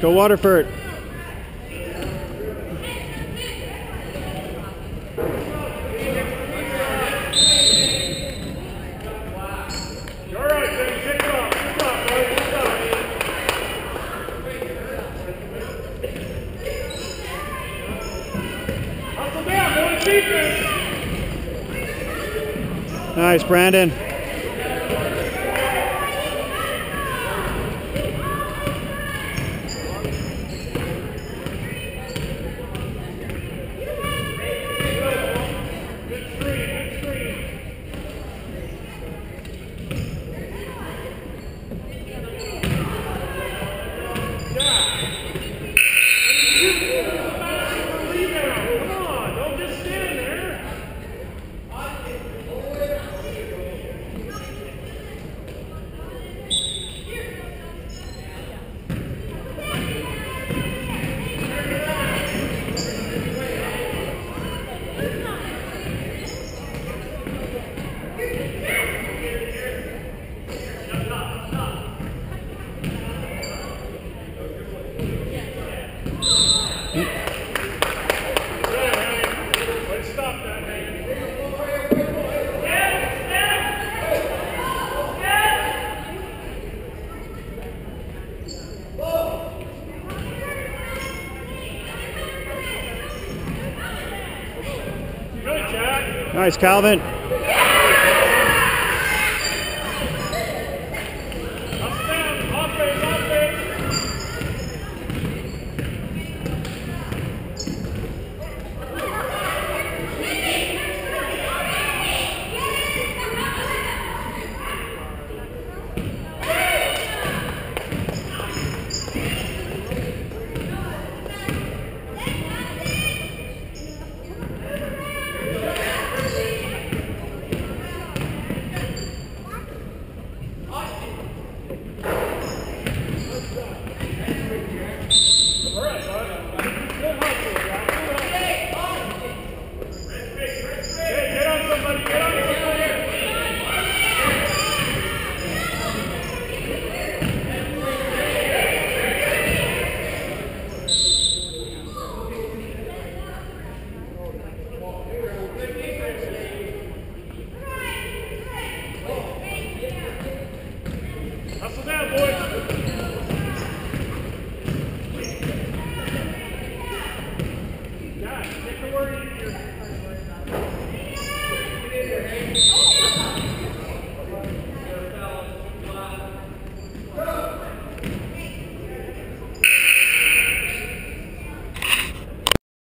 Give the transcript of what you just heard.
Go Waterford. You're all Nice, Calvin.